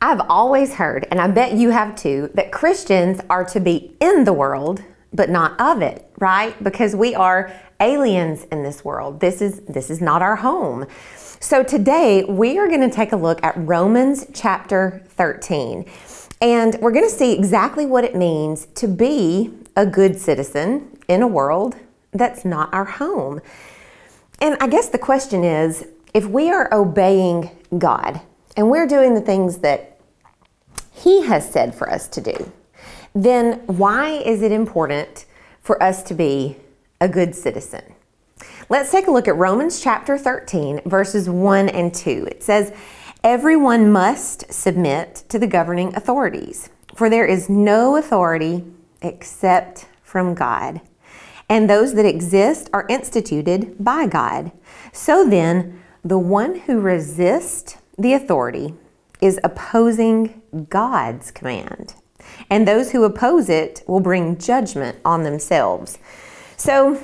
I've always heard, and I bet you have too, that Christians are to be in the world, but not of it, right? Because we are aliens in this world. This is this is not our home. So today we are going to take a look at Romans chapter 13. And we're going to see exactly what it means to be a good citizen in a world that's not our home. And I guess the question is if we are obeying God and we're doing the things that He has said for us to do, then why is it important for us to be a good citizen? Let's take a look at Romans chapter 13, verses 1 and 2. It says, Everyone must submit to the governing authorities, for there is no authority except from God, and those that exist are instituted by God. So then, the one who resists the authority is opposing God's command, and those who oppose it will bring judgment on themselves. So,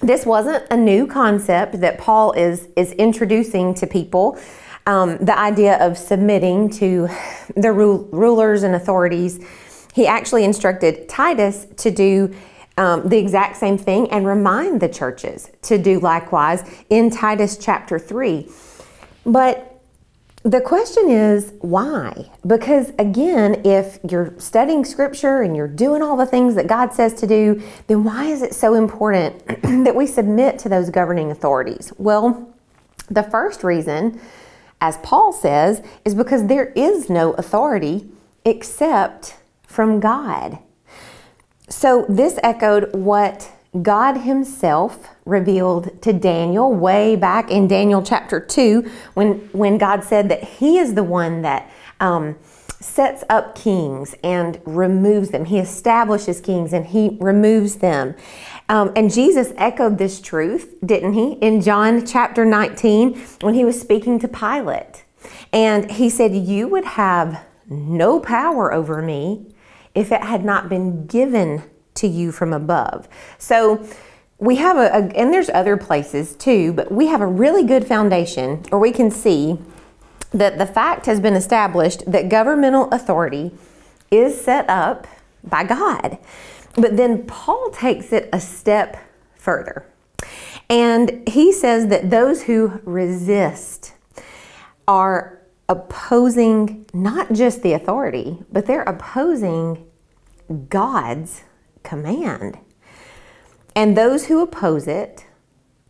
this wasn't a new concept that Paul is, is introducing to people um, the idea of submitting to the ru- rulers and authorities, he actually instructed Titus to do um, the exact same thing and remind the churches to do likewise in Titus chapter 3. But the question is why? Because again, if you're studying scripture and you're doing all the things that God says to do, then why is it so important that we submit to those governing authorities? Well, the first reason as Paul says, is because there is no authority except from God. So this echoed what God Himself revealed to Daniel way back in Daniel chapter 2 when, when God said that He is the one that um, sets up kings and removes them. He establishes kings and He removes them. Um, and Jesus echoed this truth, didn't he, in John chapter 19 when he was speaking to Pilate. And he said, You would have no power over me if it had not been given to you from above. So, we have a, a, and there's other places too, but we have a really good foundation or we can see that the fact has been established that governmental authority is set up by God. But then Paul takes it a step further. And he says that those who resist are opposing not just the authority, but they're opposing God's command. And those who oppose it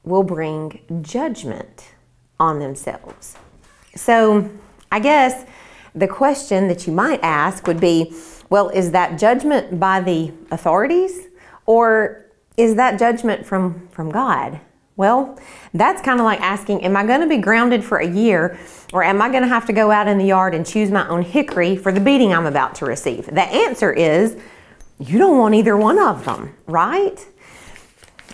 will bring judgment on themselves. So, I guess the question that you might ask would be well, is that judgment by the authorities or is that judgment from, from God? Well, that's kind of like asking, am I going to be grounded for a year or am I going to have to go out in the yard and choose my own hickory for the beating I'm about to receive? The answer is you don't want either one of them, right?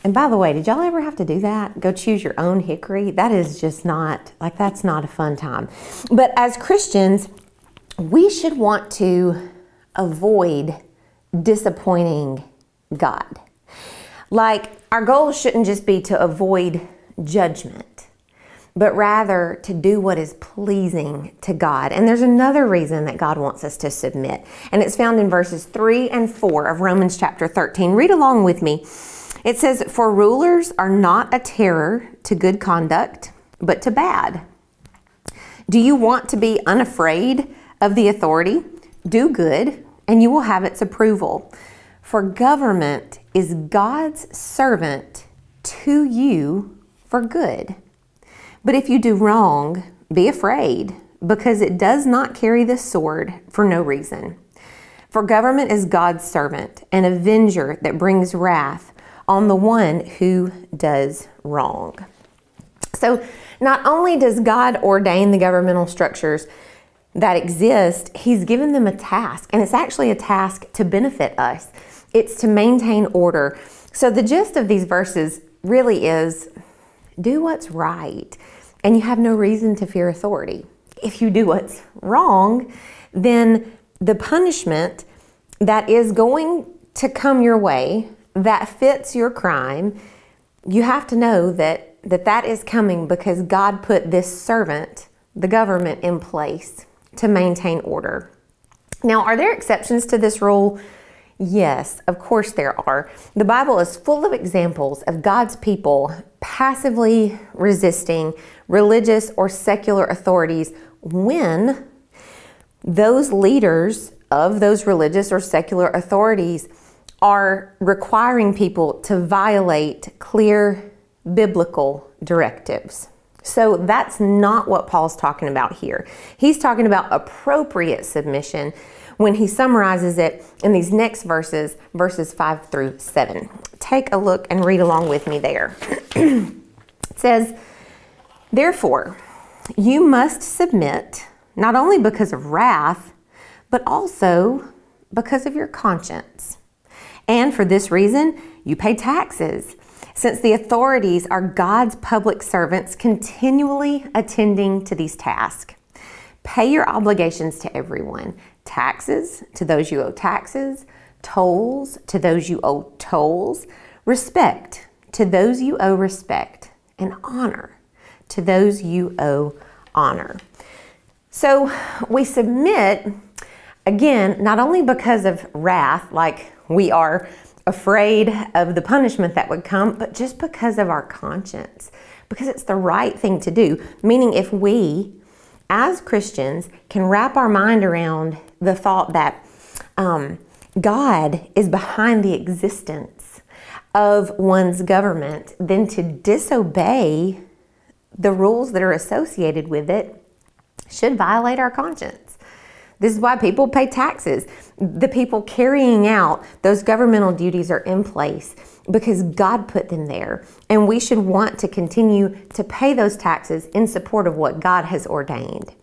And by the way, did y'all ever have to do that? Go choose your own hickory? That is just not, like, that's not a fun time. But as Christians, we should want to avoid disappointing God. Like, our goal shouldn't just be to avoid judgment, but rather to do what is pleasing to God. And there's another reason that God wants us to submit, and it's found in verses 3 and 4 of Romans chapter 13. Read along with me. It says, For rulers are not a terror to good conduct, but to bad. Do you want to be unafraid of the authority? Do good, and you will have its approval. For government is God's servant to you for good. But if you do wrong, be afraid, because it does not carry the sword for no reason. For government is God's servant, an avenger that brings wrath on the one who does wrong. So, not only does God ordain the governmental structures that exist, He's given them a task, and it's actually a task to benefit us. It's to maintain order. So, the gist of these verses really is do what's right, and you have no reason to fear authority. If you do what's wrong, then the punishment that is going to come your way that fits your crime, you have to know that that, that is coming because God put this servant, the government, in place to maintain order. Now, are there exceptions to this rule? Yes, of course there are. The Bible is full of examples of God's people passively resisting religious or secular authorities when those leaders of those religious or secular authorities are requiring people to violate clear biblical directives. So that's not what Paul's talking about here. He's talking about appropriate submission when he summarizes it in these next verses, verses 5 through 7. Take a look and read along with me there. it says, Therefore, you must submit not only because of wrath, but also because of your conscience. And for this reason, you pay taxes, since the authorities are God's public servants continually attending to these tasks. Pay your obligations to everyone taxes to those you owe taxes, tolls to those you owe tolls, respect to those you owe respect, and honor to those you owe honor. So we submit, again, not only because of wrath, like we are afraid of the punishment that would come, but just because of our conscience, because it's the right thing to do. Meaning, if we as Christians can wrap our mind around the thought that um, God is behind the existence of one's government, then to disobey the rules that are associated with it should violate our conscience. This is why people pay taxes. The people carrying out those governmental duties are in place because God put them there. And we should want to continue to pay those taxes in support of what God has ordained.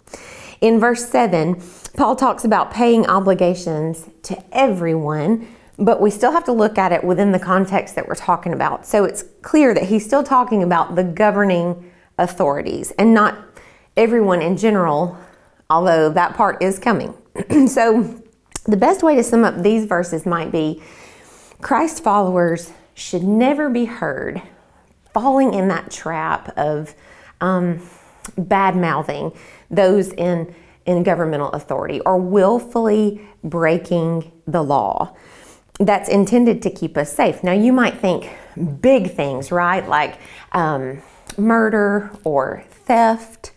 In verse 7, Paul talks about paying obligations to everyone, but we still have to look at it within the context that we're talking about. So it's clear that he's still talking about the governing authorities and not everyone in general, although that part is coming. so the best way to sum up these verses might be Christ followers should never be heard falling in that trap of um, bad mouthing those in, in governmental authority or willfully breaking the law that's intended to keep us safe. Now, you might think big things, right? Like um, murder or theft,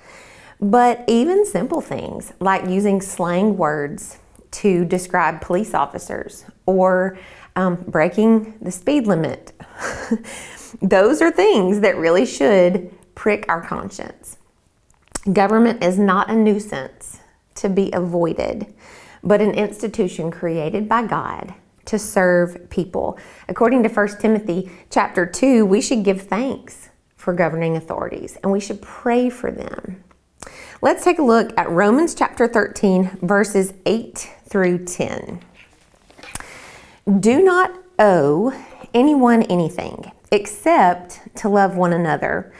but even simple things like using slang words to describe police officers or um, breaking the speed limit. Those are things that really should prick our conscience. Government is not a nuisance to be avoided, but an institution created by God to serve people. According to 1 Timothy chapter 2, we should give thanks for governing authorities and we should pray for them. Let's take a look at Romans chapter 13, verses 8 through 10. Do not owe anyone anything except to love one another.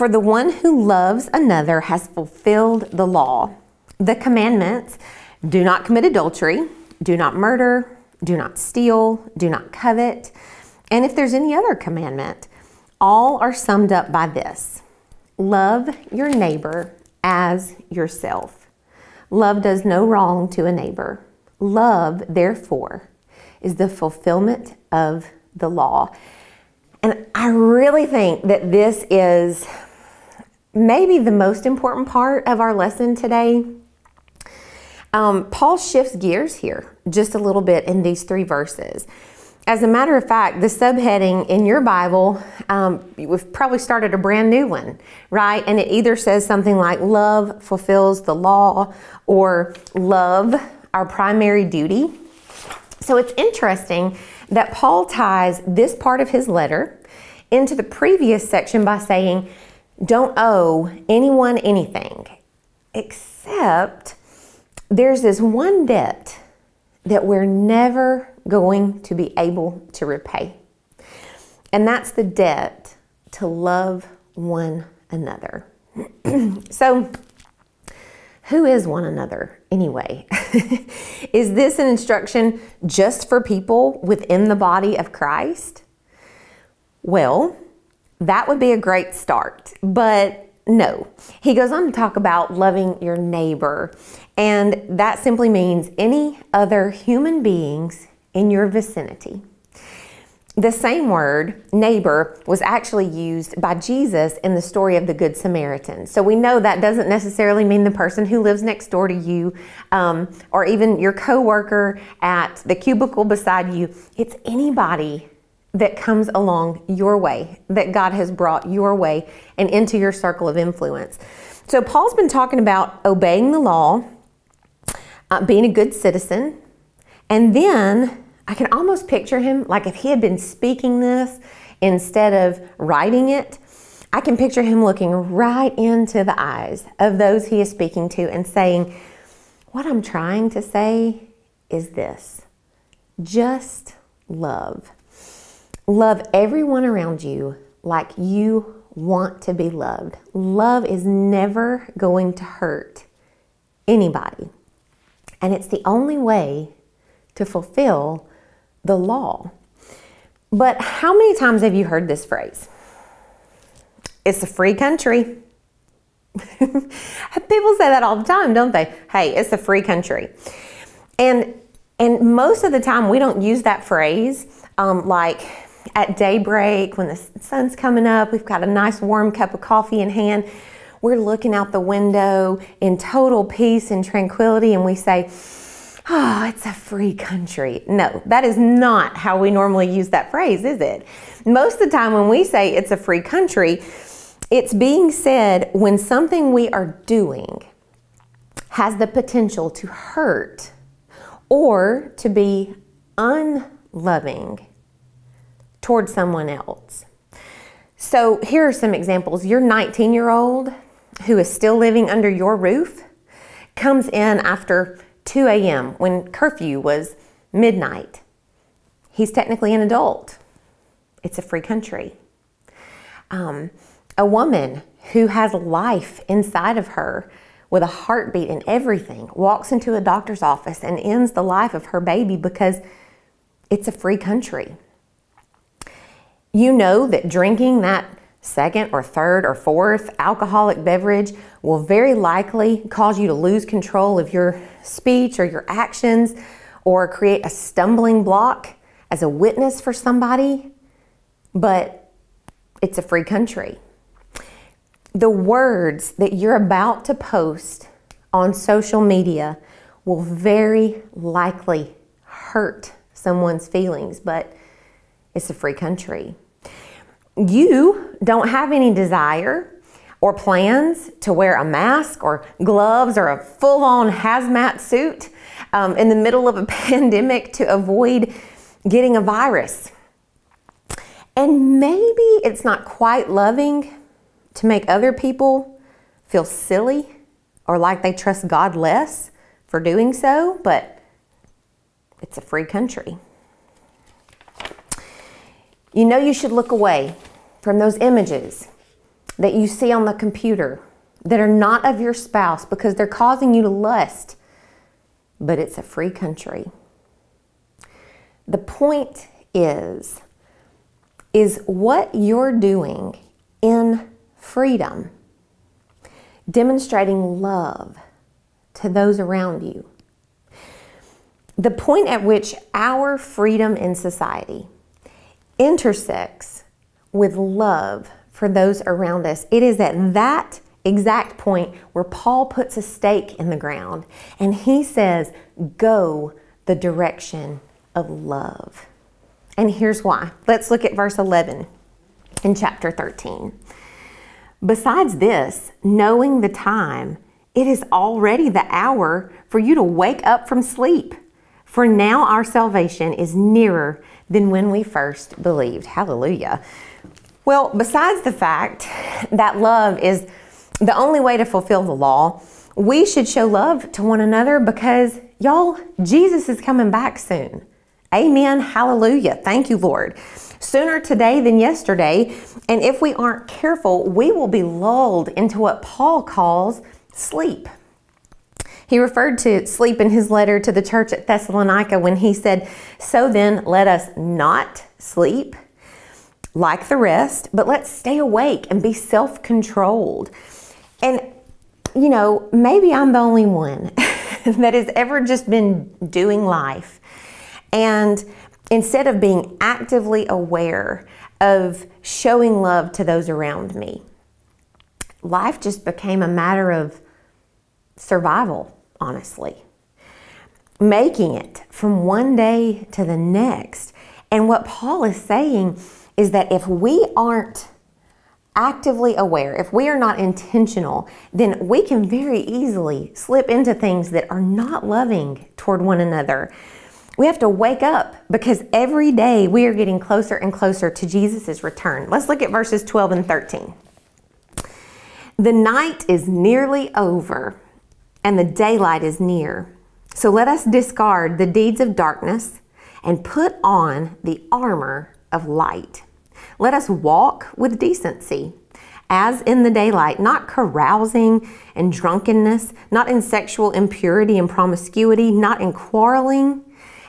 For the one who loves another has fulfilled the law. The commandments do not commit adultery, do not murder, do not steal, do not covet. And if there's any other commandment, all are summed up by this love your neighbor as yourself. Love does no wrong to a neighbor. Love, therefore, is the fulfillment of the law. And I really think that this is maybe the most important part of our lesson today. Um, Paul shifts gears here just a little bit in these three verses. As a matter of fact, the subheading in your Bible, um, we've probably started a brand new one, right? And it either says something like love fulfills the law or love, our primary duty. So it's interesting that Paul ties this part of his letter into the previous section by saying, don't owe anyone anything, except there's this one debt that we're never going to be able to repay. And that's the debt to love one another. so, who is one another anyway? is this an instruction just for people within the body of Christ? Well, that would be a great start, but No. He goes on to talk about loving your neighbor, and that simply means any other human beings in your vicinity. The same word, neighbor, was actually used by Jesus in the story of the Good Samaritan. So we know that doesn't necessarily mean the person who lives next door to you um, or even your coworker at the cubicle beside you. It's anybody that comes along your way, that God has brought your way and into your circle of influence. So Paul's been talking about obeying the law, uh, being a good citizen, and then I can almost picture him like if he had been speaking this instead of writing it. I can picture him looking right into the eyes of those he is speaking to and saying, What I'm trying to say is this just love. Love everyone around you like you want to be loved. Love is never going to hurt anybody. And it's the only way to fulfill the law. But how many times have you heard this phrase? It's a free country. People say that all the time, don't they? Hey, it's a free country. And and most of the time we don't use that phrase um, like at daybreak when the sun's coming up, we've got a nice warm cup of coffee in hand. We're looking out the window in total peace and tranquility, and we say, oh, it's a free country. No, that is not how we normally use that phrase, is it? Most of the time when we say it's a free country, it's being said when something we are doing has the potential to hurt or to be unloving towards someone else. So here are some examples. Your 19 year old who is still living under your roof comes in after 2 a.m. when curfew was midnight. He's technically an adult. It's a free country. Um, a woman who has life inside of her with a heartbeat and everything walks into a doctor's office and ends the life of her baby because it's a free country. You know that drinking that second or third or fourth alcoholic beverage will very likely cause you to lose control of your speech or your actions or create a stumbling block as a witness for somebody, but it's a free country. The words that you're about to post on social media will very likely hurt someone's feelings, but it's a free country you don't have any desire or plans to wear a mask or gloves or a full on hazmat suit um, in the middle of a pandemic to avoid getting a virus. And maybe it's not quite loving to make other people feel silly or like they trust God less for doing so, but it's a free country. You know you should look away from those images that you see on the computer that are not of your spouse because they're causing you to lust, but it's a free country. The point is is what you're doing in freedom demonstrating love to those around you. The point at which our freedom in society intersects with love for those around us. It is at that exact point where Paul puts a stake in the ground and he says, Go the direction of love. And here's why. Let's look at verse 11 in chapter 13. Besides this, knowing the time, it is already the hour for you to wake up from sleep. For now our salvation is nearer than when we first believed. Hallelujah. Well, besides the fact that love is the only way to fulfill the law, we should show love to one another because, y'all, Jesus is coming back soon. Amen. Hallelujah. Thank you, Lord. Sooner today than yesterday. And if we aren't careful, we will be lulled into what Paul calls sleep. He referred to sleep in his letter to the church at Thessalonica when he said, So then, let us not sleep like the rest, but let's stay awake and be self controlled. And, you know, maybe I'm the only one that has ever just been doing life. And instead of being actively aware of showing love to those around me, life just became a matter of survival, honestly. Making it from one day to the next. And what Paul is saying is that if we aren't actively aware, if we are not intentional, then we can very easily slip into things that are not loving toward one another. We have to wake up because every day we are getting closer and closer to Jesus' return. Let's look at verses 12 and 13. The night is nearly over and the daylight is near. So let us discard the deeds of darkness and put on the armor of light. Let us walk with decency, as in the daylight, not carousing and drunkenness, not in sexual impurity and promiscuity, not in quarreling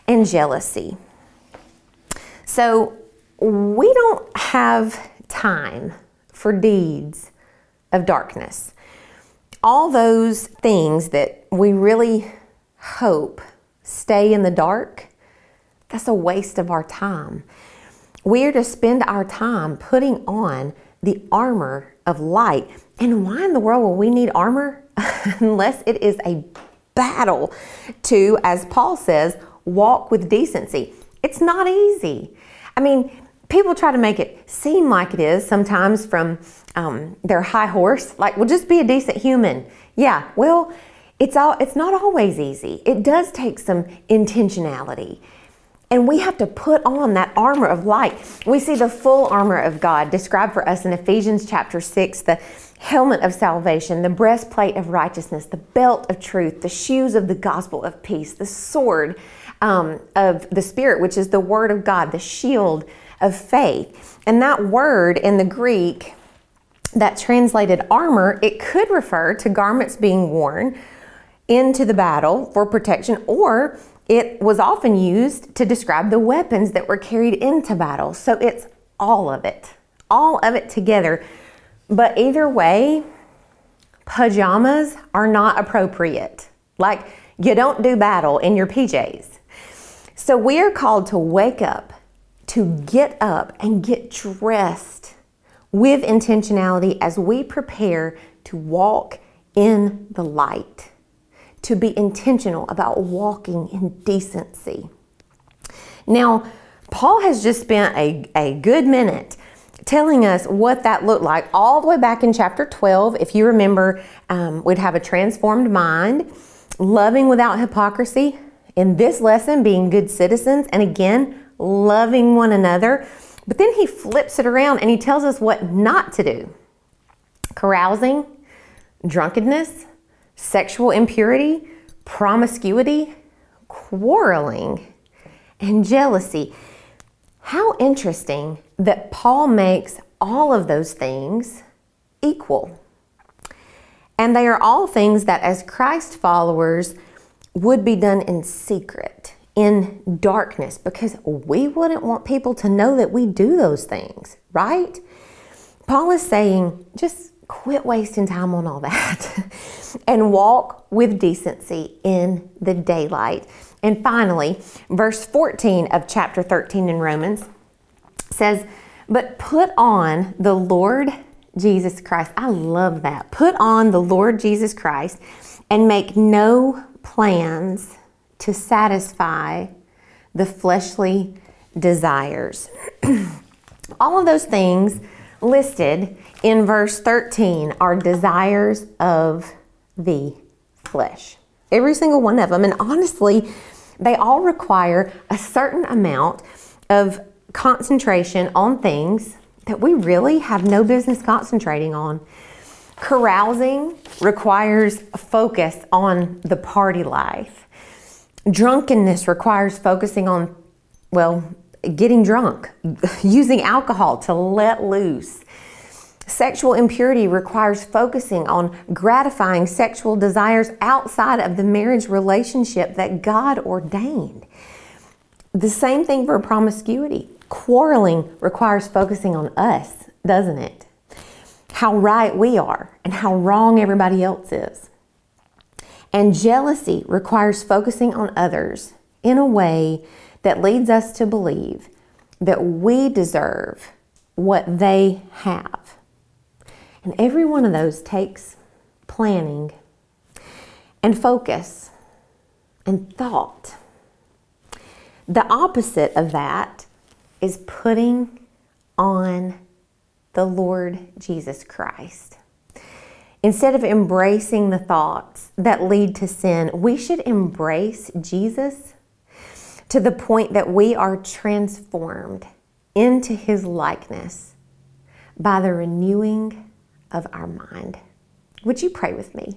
and jealousy. So we don't have time for deeds of darkness. All those things that we really hope stay in the dark, that's a waste of our time. We are to spend our time putting on the armor of light. And why in the world will we need armor unless it is a battle to, as Paul says, walk with decency? It's not easy. I mean, people try to make it seem like it is sometimes from um, their high horse, like, well, just be a decent human. Yeah, well, it's all it's not always easy. It does take some intentionality. And we have to put on that armor of light. We see the full armor of God described for us in Ephesians chapter 6 the helmet of salvation, the breastplate of righteousness, the belt of truth, the shoes of the gospel of peace, the sword um, of the Spirit, which is the word of God, the shield of faith. And that word in the Greek, that translated armor, it could refer to garments being worn into the battle for protection or it was often used to describe the weapons that were carried into battle. So it's all of it, all of it together. But either way, pajamas are not appropriate. Like, you don't do battle in your PJs. So we are called to wake up, to get up and get dressed with intentionality as we prepare to walk in the light to be intentional about walking in decency. Now, Paul has just spent a, a good minute telling us what that looked like all the way back in chapter 12. If you remember, um, we'd have a transformed mind, loving without hypocrisy. In this lesson, being good citizens, and again, loving one another. But then he flips it around and he tells us what not to do carousing, drunkenness, sexual impurity, promiscuity, quarreling, and jealousy. How interesting that Paul makes all of those things equal. And they are all things that, as Christ followers, would be done in secret, in darkness, because we wouldn't want people to know that we do those things, right? Paul is saying, just quit wasting time on all that and walk with decency in the daylight. And finally, verse 14 of chapter 13 in Romans says, But put on the Lord Jesus Christ. I love that. Put on the Lord Jesus Christ and make no plans to satisfy the fleshly desires. All of those things listed in verse 13 are desires of the flesh. Every single one of them. And honestly, they all require a certain amount of concentration on things that we really have no business concentrating on. Carousing requires focus on the party life. Drunkenness requires focusing on, well, getting drunk, using alcohol to let loose. Sexual impurity requires focusing on gratifying sexual desires outside of the marriage relationship that God ordained. The same thing for promiscuity. Quarreling requires focusing on us, doesn't it? how right we are and how wrong everybody else is. And jealousy requires focusing on others in a way that leads us to believe that we deserve what they have. And every one of those takes planning and focus and thought. The opposite of that is putting on the Lord Jesus Christ. Instead of embracing the thoughts that lead to sin, we should embrace Jesus to the point that we are transformed into his likeness by the renewing of our mind. Would you pray with me?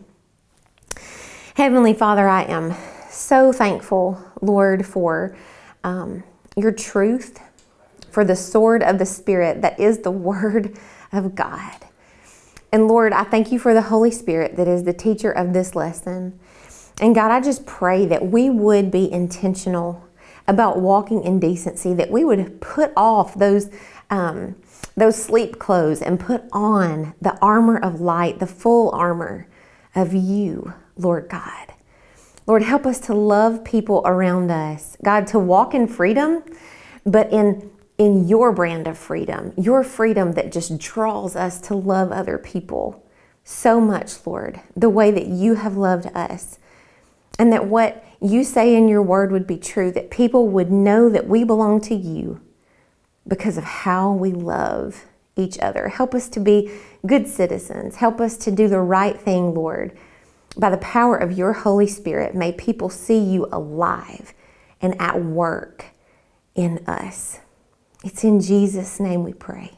Heavenly Father, I am so thankful, Lord, for um, your truth, for the sword of the Spirit that is the Word of God. And Lord, I thank you for the Holy Spirit that is the teacher of this lesson. And God, I just pray that we would be intentional about walking in decency, that we would put off those. Um, those sleep clothes and put on the armor of light, the full armor of you, Lord God. Lord, help us to love people around us. God, to walk in freedom, but in in your brand of freedom, your freedom that just draws us to love other people so much, Lord, the way that you have loved us. And that what you say in your word would be true, that people would know that we belong to you because of how we love each other. Help us to be good citizens. Help us to do the right thing, Lord. By the power of your Holy Spirit, may people see you alive and at work in us. It's in Jesus' name we pray.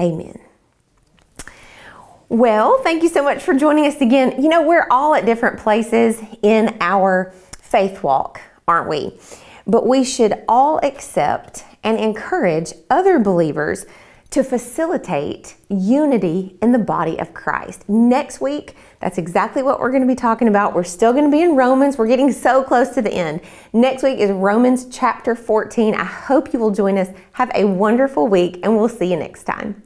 Amen. Well, thank you so much for joining us again. You know, we're all at different places in our faith walk, aren't we? But we should all accept and encourage other believers to facilitate unity in the body of Christ. Next week, that's exactly what we're going to be talking about. We're still going to be in Romans. We're getting so close to the end. Next week is Romans chapter 14. I hope you will join us. Have a wonderful week, and we'll see you next time.